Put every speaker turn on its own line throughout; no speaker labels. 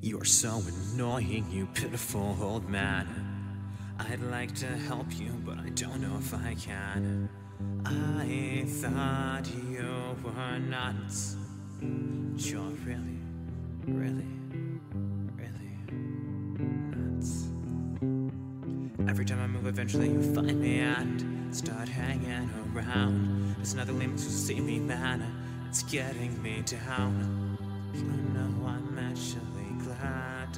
You're so annoying, you pitiful old man. I'd like to help you, but I don't know if I can. I thought you were nuts. You're really, really, really nuts. Every time I move, eventually you find me and start hanging around. There's another limb to see me, man. It's getting me down. You know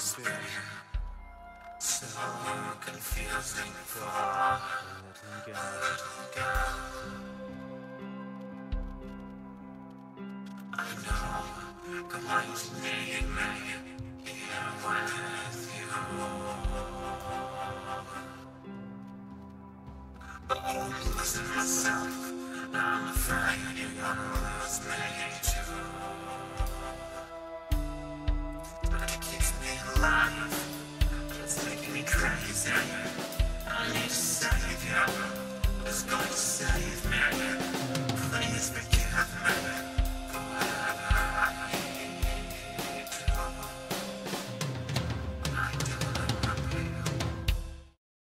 Must be so confusing for little girl. I know the need me here with you. But I'm losing myself. I'm afraid you're gonna lose me too.